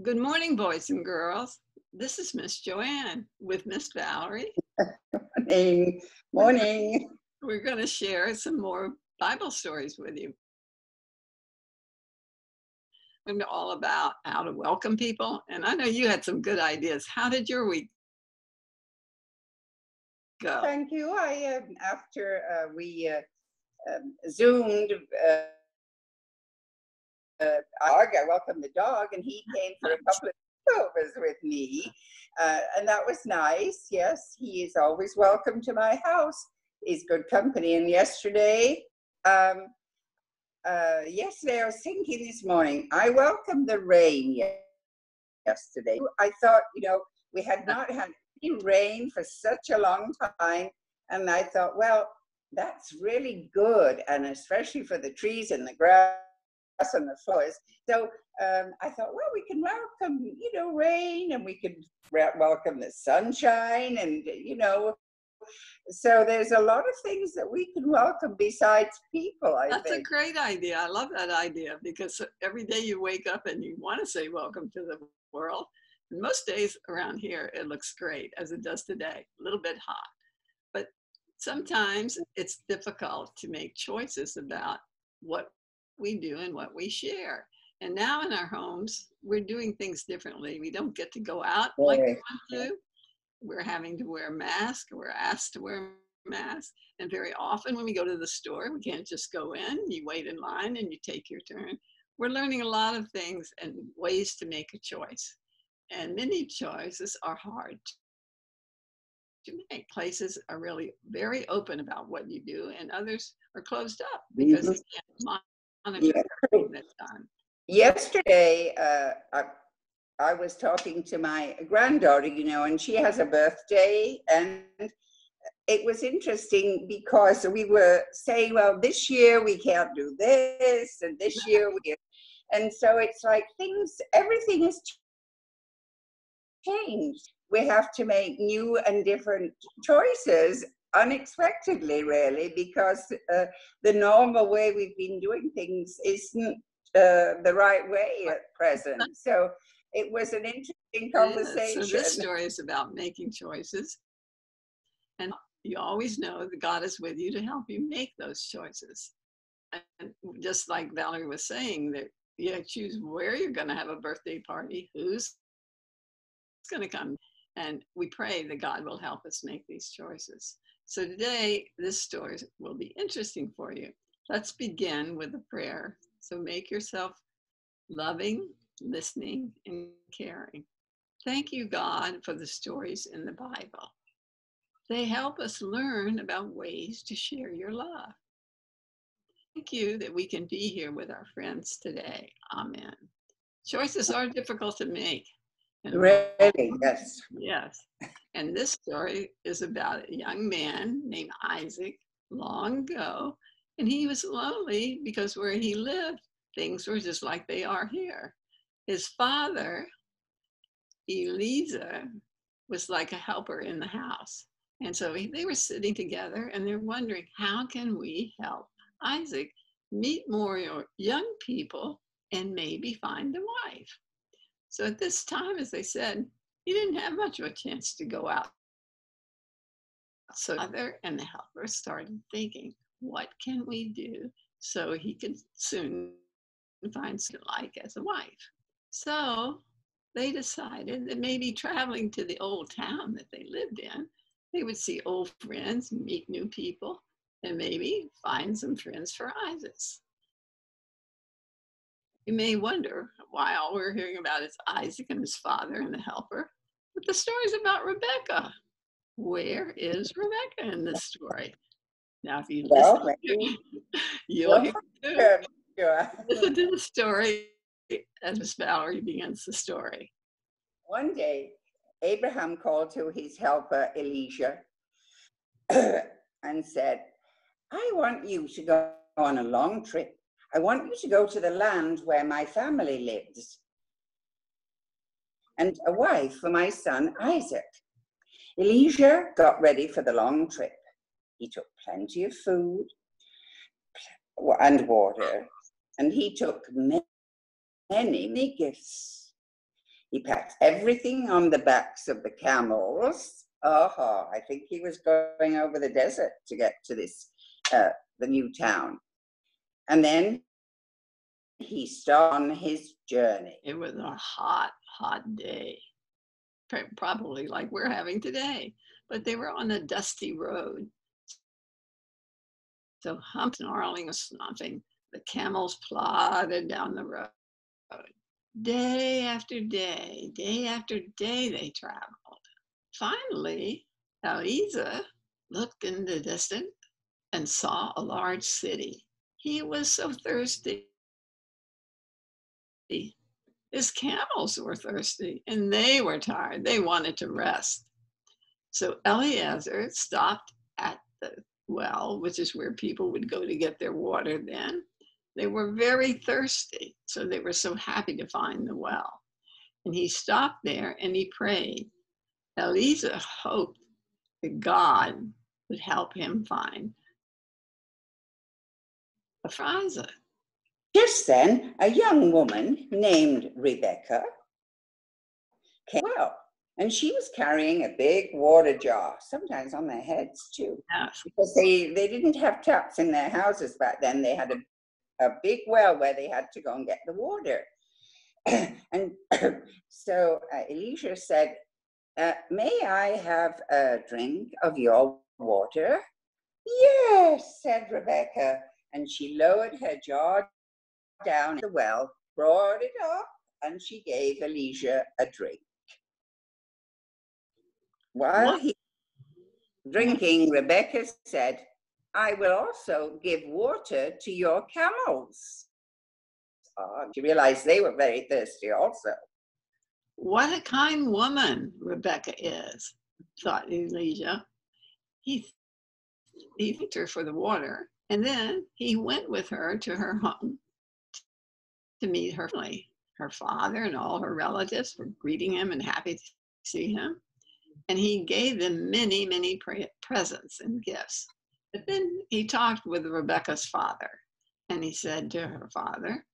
Good morning, boys and girls. This is Miss Joanne with Miss Valerie. Morning. Morning. We're going to share some more Bible stories with you. We're all about how to welcome people. And I know you had some good ideas. How did your week go? Thank you. I uh, after uh, we uh, um, zoomed. Dog. I welcomed the dog, and he came for a couple of overs with me, uh, and that was nice. Yes, he is always welcome to my house. He's good company. And yesterday, um, uh, yesterday I was thinking this morning. I welcomed the rain yesterday. I thought, you know, we had not had any rain for such a long time, and I thought, well, that's really good, and especially for the trees and the grass and the flowers. So um, I thought, well, we can welcome, you know, rain and we can welcome the sunshine and, you know, so there's a lot of things that we can welcome besides people. I That's think. a great idea. I love that idea because every day you wake up and you want to say welcome to the world. And most days around here, it looks great as it does today, a little bit hot. But sometimes it's difficult to make choices about what we do and what we share. And now in our homes, we're doing things differently. We don't get to go out like we want to. We're having to wear masks. We're asked to wear masks. And very often when we go to the store, we can't just go in. You wait in line and you take your turn. We're learning a lot of things and ways to make a choice. And many choices are hard to make. Places are really very open about what you do, and others are closed up because mm-hmm. they can't yeah. Yesterday, uh, I, I was talking to my granddaughter, you know, and she has a birthday, and it was interesting because we were saying, well, this year we can't do this, and this year we, and so it's like things, everything has changed. We have to make new and different choices unexpectedly, really, because uh, the normal way we've been doing things isn't uh, the right way at present. So it was an interesting conversation. Yeah, so this story is about making choices. And you always know that God is with you to help you make those choices. And just like Valerie was saying, that you choose where you're going to have a birthday party, who's going to come. And we pray that God will help us make these choices. So today, this story will be interesting for you. Let's begin with a prayer. So make yourself loving, listening, and caring. Thank you, God, for the stories in the Bible. They help us learn about ways to share your love. Thank you that we can be here with our friends today. Amen. Choices are difficult to make. Really? Yes. Yes. And this story is about a young man named Isaac long ago. And he was lonely because where he lived, things were just like they are here. His father, Eliza, was like a helper in the house. And so they were sitting together and they're wondering, how can we help Isaac meet more young people and maybe find a wife? So at this time, as I said, he didn't have much of a chance to go out. So mother and the helper started thinking, what can we do so he could soon find someone like as a wife? So they decided that maybe traveling to the old town that they lived in, they would see old friends, meet new people, and maybe find some friends for Isaac. You may wonder why all we're hearing about is Isaac and his father and the helper, but the story's about Rebecca. Where is Rebecca in this story? Now, if you listen, well, you'll hear sure. listen to the story as Miss Valerie begins the story. One day, Abraham called to his helper Elijah and said, I want you to go on a long trip I want you to go to the land where my family lives and a wife for my son Isaac. Elijah got ready for the long trip. He took plenty of food and water, and he took many, many gifts. He packed everything on the backs of the camels. Oh, I think he was going over the desert to get to this, uh, the new town. And then he started on his journey. It was a hot, hot day, probably like we're having today. But they were on a dusty road. So hump snarling and snuffing, the camels plodded down the road. Day after day, day after day they traveled. Finally, Eliezer looked in the distance and saw a large city. He was so thirsty his camels were thirsty and they were tired. They wanted to rest. So Eliezer stopped at the well, which is where people would go to get their water then. They were very thirsty, so they were so happy to find the well. And he stopped there and he prayed. Eliezer hoped that God would help him find a. Just then, a young woman named Rebecca came well, and she was carrying a big water jar, sometimes on their heads too, Yes. because they, they didn't have taps in their houses back then. They had a, a big well where they had to go and get the water. and so uh, Elisha said, uh, May I have a drink of your water? Yes, said Rebecca, and she lowered her jar down the well, brought it up, and she gave Elisha a drink. While he drinking, Rebecca said, I will also give water to your camels. Oh, she realized they were very thirsty also. What a kind woman Rebecca is, thought Elijah. He, he thanked her for the water, and then he went with her to her home to meet her family. Her father and all her relatives were greeting him and happy to see him. And he gave them many, many pre- presents and gifts. But then he talked with Rebecca's father and he said to her father,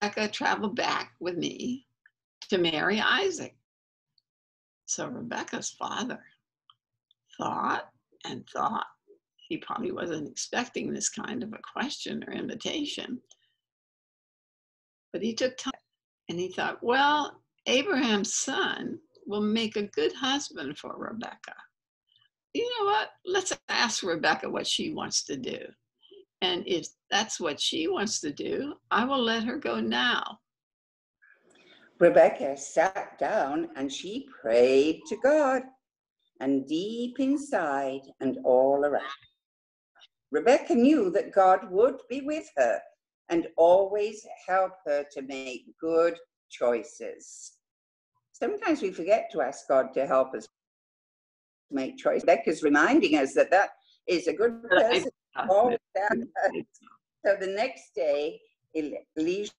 Rebecca traveled back with me to marry Isaac. So Rebecca's father thought and thought. He probably wasn't expecting this kind of a question or invitation. But he took time and he thought, well, Abraham's son will make a good husband for Rebecca. You know what? Let's ask Rebecca what she wants to do. And if that's what she wants to do, I will let her go now. Rebecca sat down and she prayed to God, and deep inside and all around. Rebecca knew that God would be with her and always help her to make good choices. Sometimes we forget to ask God to help us make choices. Rebecca's reminding us that that is a good person. So the next day, Elisha,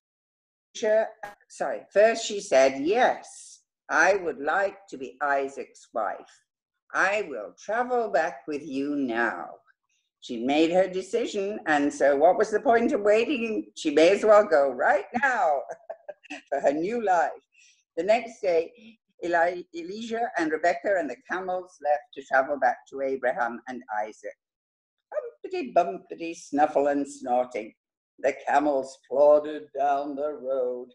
sorry, first she said, Yes, I would like to be Isaac's wife. I will travel back with you now. She made her decision, and so what was the point of waiting? She may as well go right now for her new life. The next day, Eli- Elijah and Rebecca and the camels left to travel back to Abraham and Isaac. Bumpity, bumpity, snuffle and snorting. The camels plodded down the road.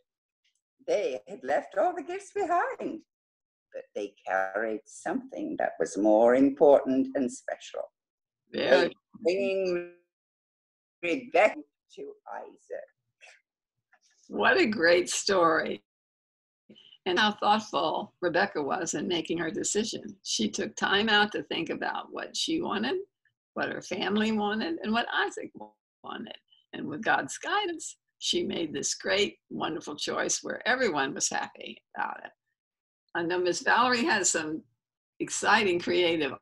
They had left all the gifts behind, but they carried something that was more important and special. Very Bringing Rebecca to Isaac. What a great story. And how thoughtful Rebecca was in making her decision. She took time out to think about what she wanted, what her family wanted, and what Isaac wanted. And with God's guidance, she made this great, wonderful choice where everyone was happy about it. I know Miss Valerie has some exciting creative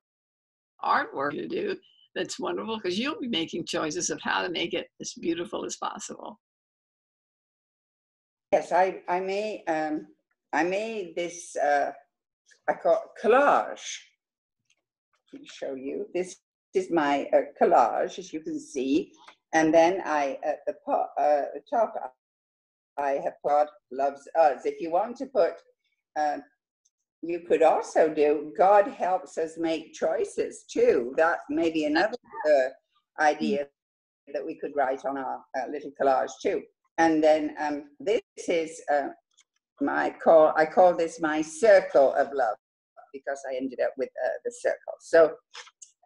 artwork to do that's wonderful because you'll be making choices of how to make it as beautiful as possible. Yes, I, I made um, I made this uh, I call collage. Let me show you. This is my uh, collage, as you can see, and then I at the po- uh, the top I have put loves us. If you want to put, uh, you could also do God helps us make choices too. That may be another uh, idea that we could write on our uh, little collage too. And then um, this is uh, my call. I call this my circle of love because I ended up with uh, the circle. So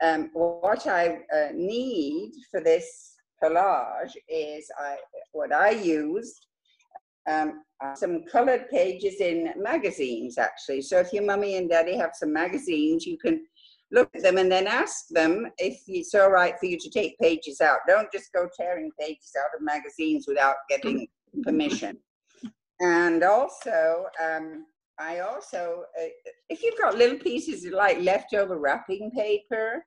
um, what I uh, need for this collage is I, what I used um, some colored pages in magazines actually. So if your mummy and daddy have some magazines, you can look at them and then ask them if it's all right for you to take pages out. Don't just go tearing pages out of magazines without getting permission. And also, um, I also, uh, if you've got little pieces of like leftover wrapping paper,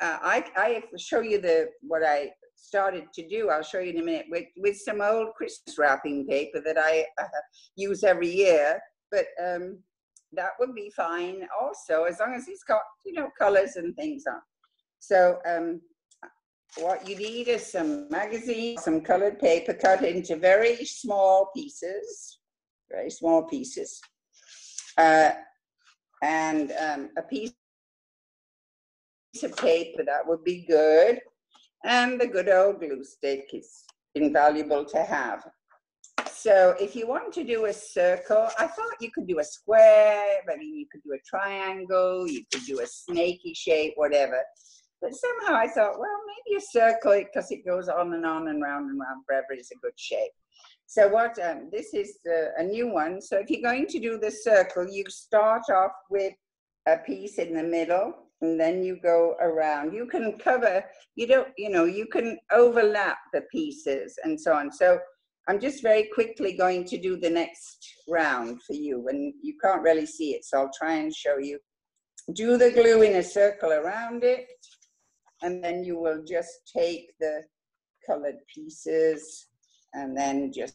uh, I, I show you the what I started to do. I'll show you in a minute with, with some old Christmas wrapping paper that I uh, use every year. But um, that would be fine also, as long as it's got you know colors and things on. So um, what you need is some magazine, some colored paper cut into very small pieces, very small pieces, uh, and um, a piece of paper that would be good. And the good old glue stick is invaluable to have. So if you want to do a circle, I thought you could do a square, I mean, you could do a triangle, you could do a snaky shape, whatever. But somehow I thought, well, maybe a circle, because it goes on and on and round and round forever is a good shape. So what, um, this is a new one. So if you're going to do the circle, you start off with a piece in the middle and then you go around. You can cover, you don't, you know, you can overlap the pieces and so on. So I'm just very quickly going to do the next round for you and you can't really see it. So I'll try and show you. Do the glue in a circle around it and then you will just take the colored pieces and then just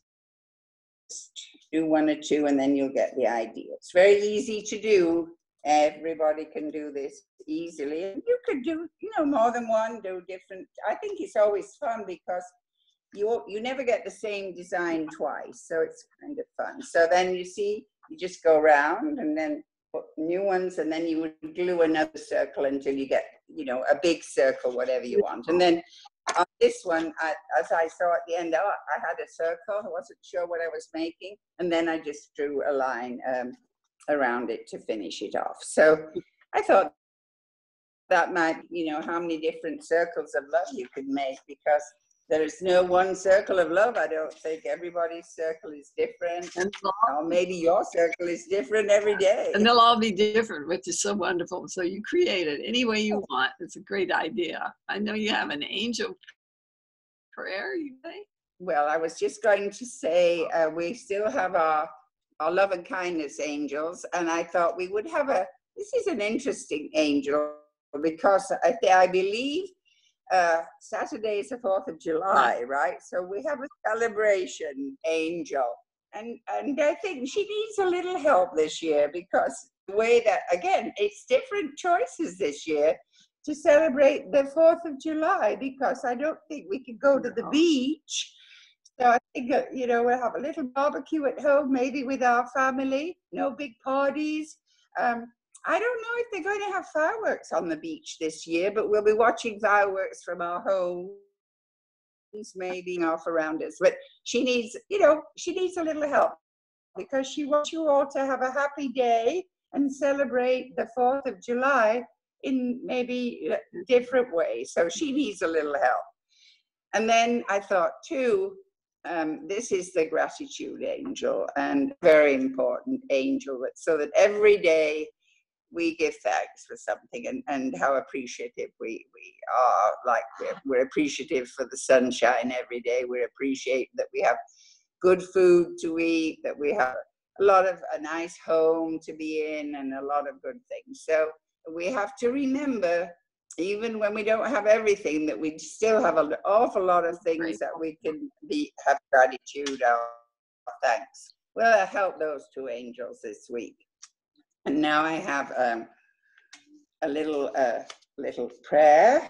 do one or two and then you'll get the idea. It's very easy to do. Everybody can do this easily. You could do, you know, more than one, do different. I think it's always fun because you you never get the same design twice, so it's kind of fun. So then you see, you just go around and then put new ones, and then you would glue another circle until you get, you know, a big circle, whatever you want. And then on this one, I, as I saw at the end, oh, I had a circle. I wasn't sure what I was making, and then I just drew a line um, around it to finish it off. So I thought that might, you know, how many different circles of love you could make because there's no one circle of love. I don't think everybody's circle is different. And or maybe your circle is different every day. And they'll all be different, which is so wonderful. So you create it any way you want. It's a great idea. I know you have an angel prayer, you say? Well, I was just going to say uh, we still have our our love and kindness angels, and I thought we would have a. This is an interesting angel because I, I believe uh, Saturday is the 4th of July, right? So we have a celebration angel. And, and I think she needs a little help this year because the way that, again, it's different choices this year to celebrate the 4th of July because I don't think we could go to the beach. So I think, uh, you know, we'll have a little barbecue at home, maybe with our family, no big parties. Um, I don't know if they're going to have fireworks on the beach this year, but we'll be watching fireworks from our homes, maybe off around us. But she needs, you know, she needs a little help because she wants you all to have a happy day and celebrate the 4th of July in maybe different ways. So she needs a little help. And then I thought, too, um, this is the gratitude angel and very important angel so that every day we give thanks for something and, and how appreciative we, we are. Like we're, we're appreciative for the sunshine every day. We appreciate that we have good food to eat, that we have a lot of a nice home to be in and a lot of good things. So we have to remember, even when we don't have everything, that we still have an awful lot of things that we can be have gratitude or thanks. Well, I help those two angels this week. And now I have um, a little uh, little prayer.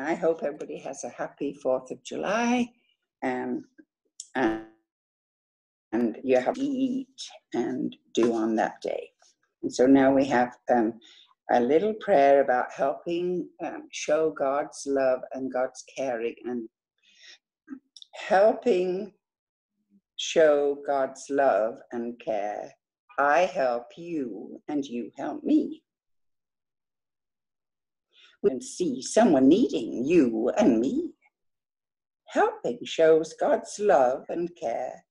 I hope everybody has a happy Fourth of July. Um, and and you have to eat and do on that day. And so now we have um, a little prayer about helping um, show God's love and God's caring and helping show God's love and care. I help you and you help me. We can see someone needing you and me. Helping shows God's love and care.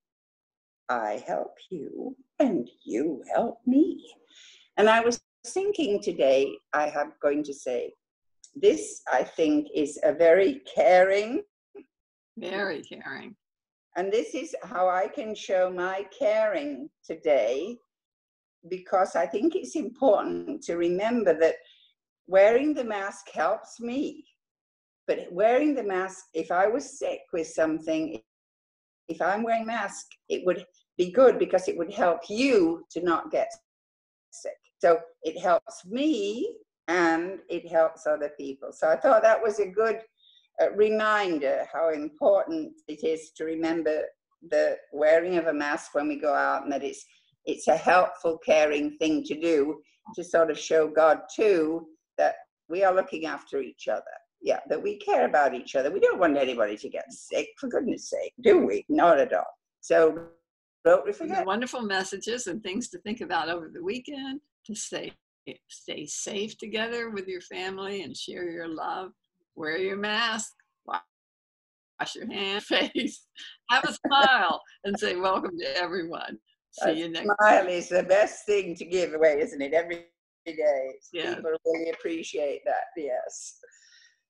I help you and you help me. And I was thinking today, I am going to say, this I think is a very caring. Very caring. And this is how I can show my caring today, because I think it's important to remember that wearing the mask helps me. But wearing the mask, if I was sick with something, if I'm wearing mask, it would be good because it would help you to not get sick. So it helps me and it helps other people. So I thought that was a good uh, reminder how important it is to remember the wearing of a mask when we go out and that it's it's a helpful caring thing to do to sort of show God too that we are looking after each other. Yeah, that we care about each other. We don't want anybody to get sick, for goodness sake, do we? Not at all. So don't we forget. Wonderful messages and things to think about over the weekend to stay stay safe together with your family and share your love. Wear your mask, wash your hands, face, have a smile, and say welcome to everyone. See a you next. Smile is the best thing to give away, isn't it? Every day. Yeah. People really appreciate that. Yes.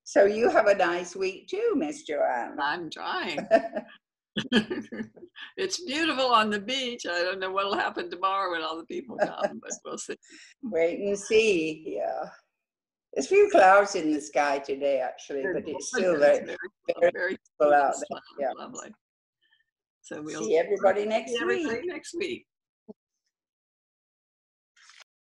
So you have a nice week too, Miss Joanne. I'm trying. it's beautiful on the beach. I don't know what'll happen tomorrow when all the people come, but we'll see. Wait and see. Yeah. There's a few clouds in the sky today, actually, but it's still very, very, very very beautiful out there. Yeah. lovely. So we'll See everybody next see everybody week. next week.